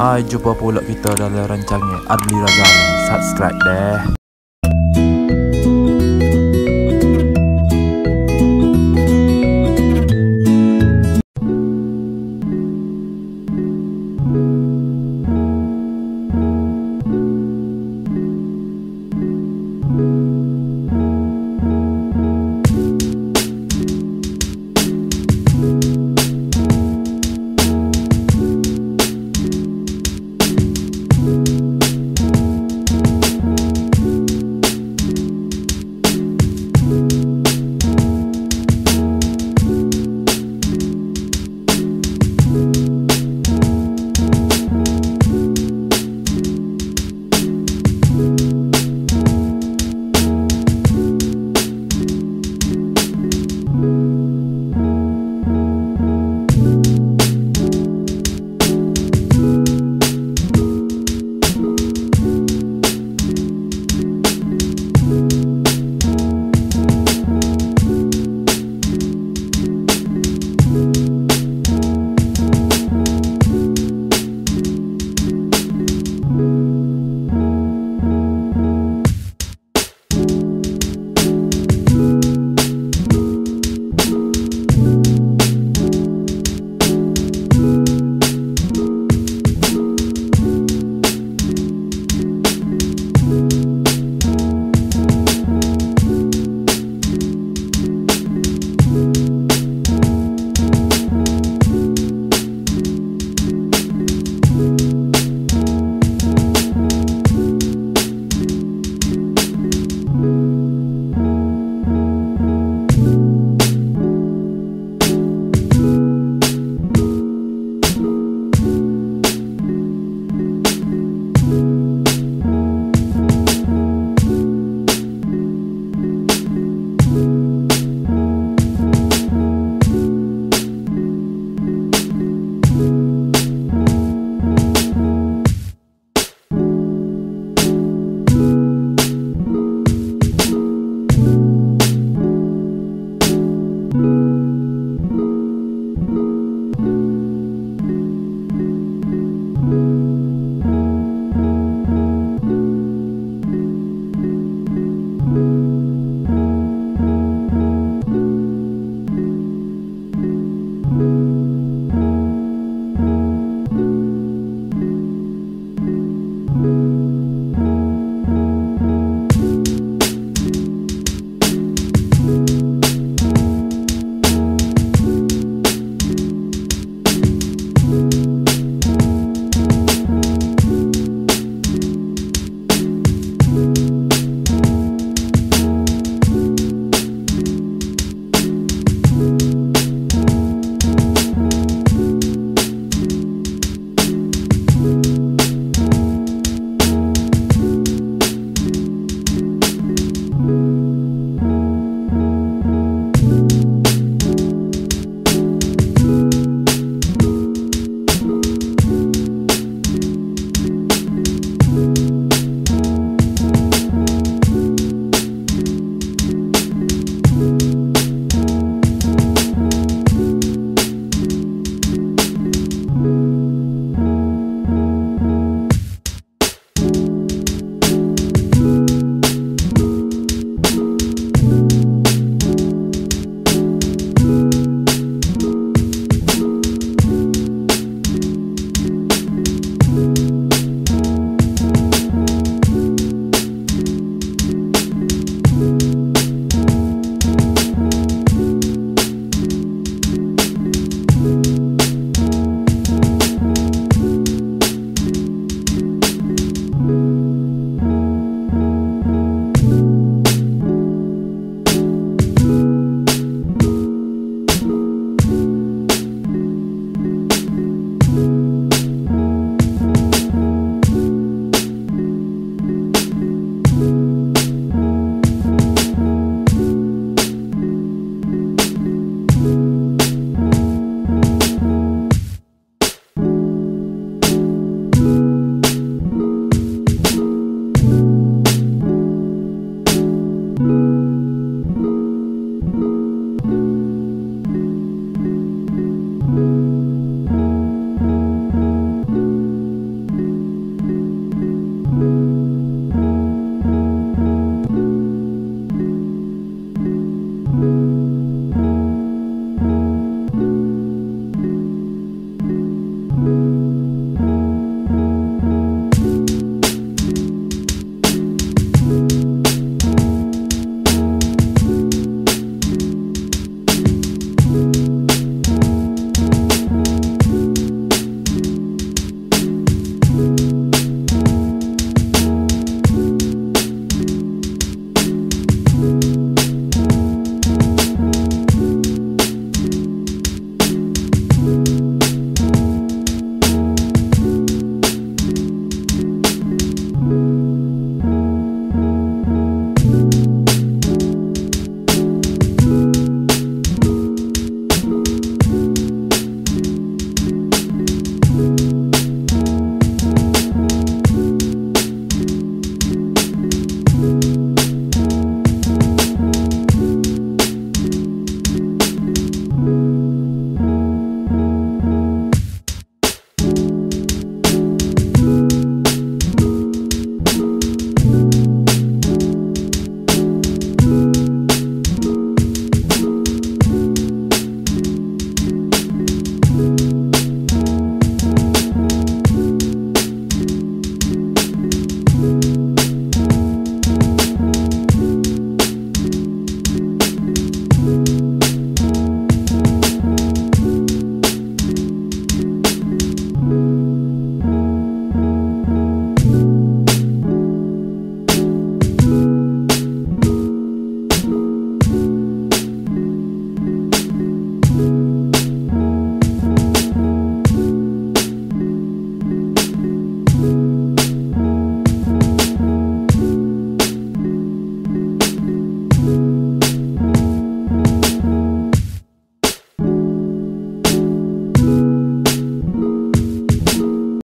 Hai, jumpa pula kita dalam rancangan Adli Razali. Subscribe deh.